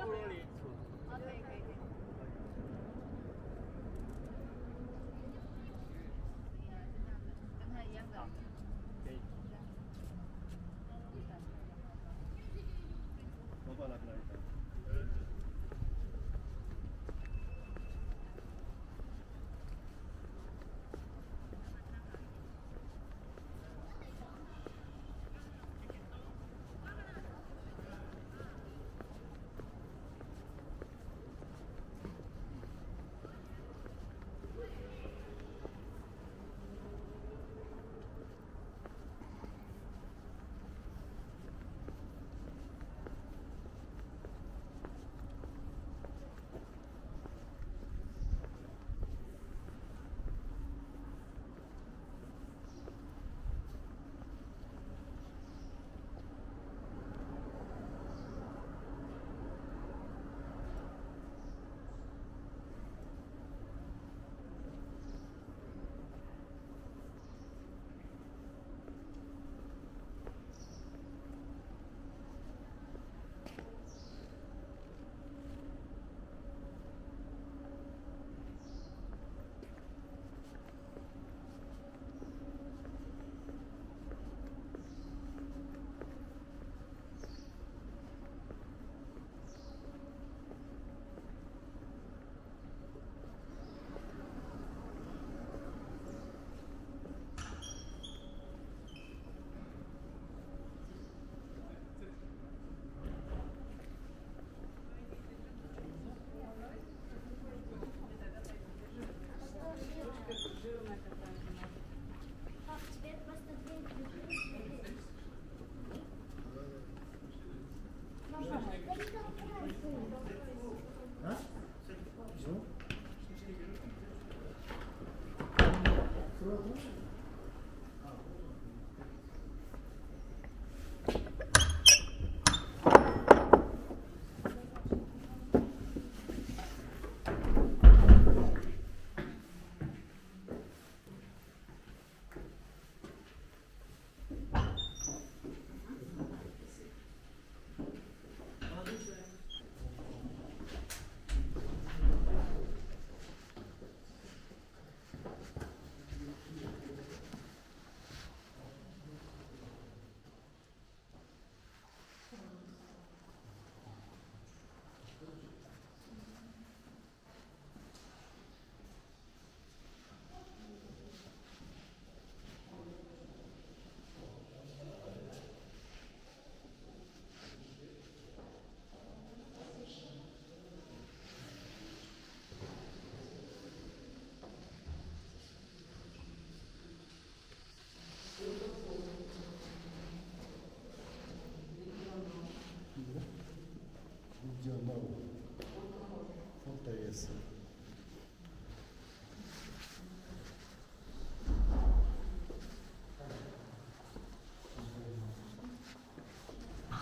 totally okay.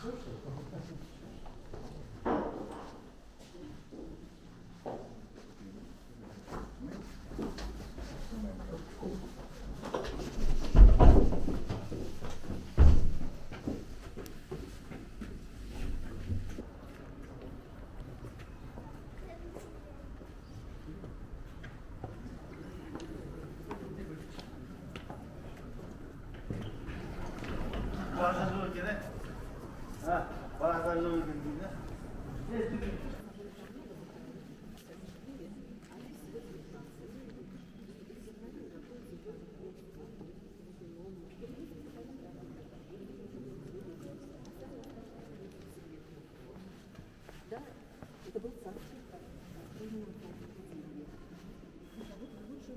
Absolutely. Да, это был царский. Лучший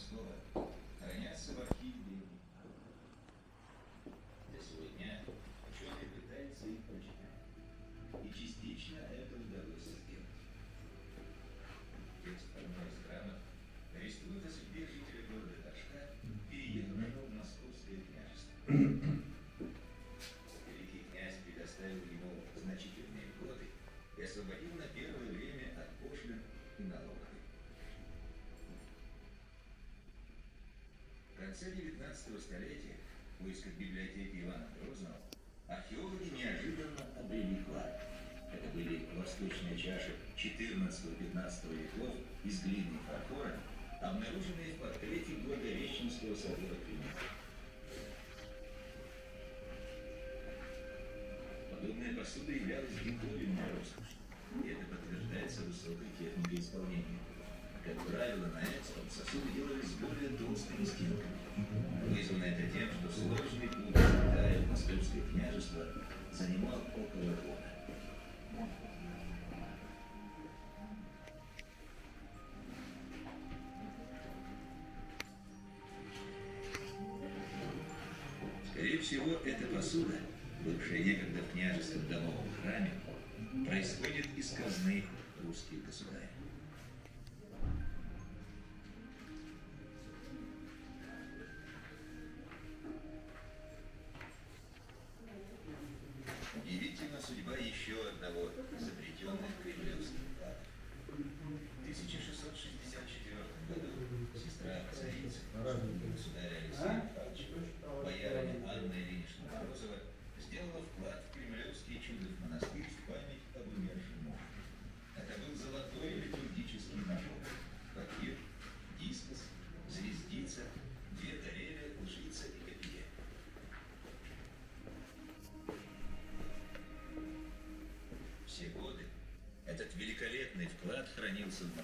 Let's do it. 16 столетия в поисках библиотеки Ивана Грозного археологи неожиданно обрели клад. Это были восточные чаши 14-15 веков из глины и фарфора, обнаруженные в портрете Благовещенского собора Климата. Подобная посуда являлась диковинной роскошью, и это подтверждается высокой техникой исполнения. Как правило, на экспорт сосуды делались более толстыми стенками, Вызвано это тем, что сложный путь Китая в Московское княжество занимал около года. Скорее всего, эта посуда, бывшая некогда в княжеском домовом храме, происходит из казны русских государей. Этот великолепный вклад хранился в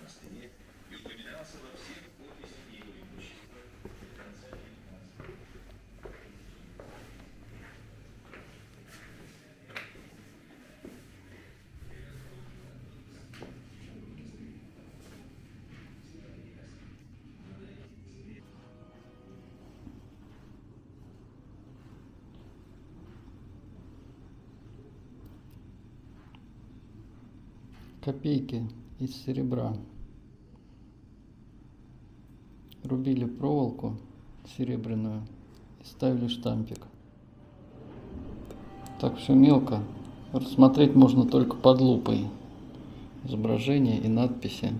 копейки из серебра. Рубили проволоку серебряную и ставили штампик. Так все мелко. Рассмотреть можно только под лупой. Изображения и надписи.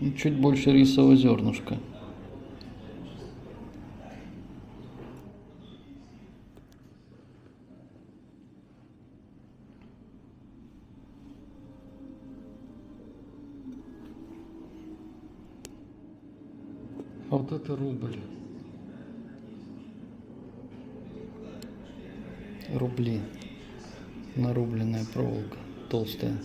И чуть больше рисового зернышка. Это рубль. Рубли. Нарубленная проволока. Толстая.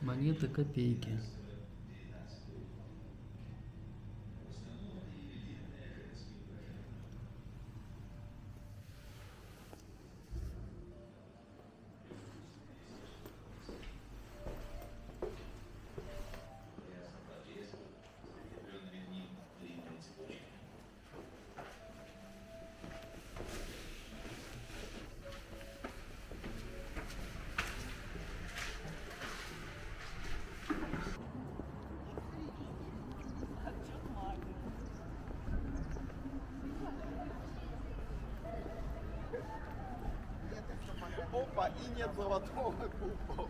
Монеты копейки. Опа, и нет золотого купола.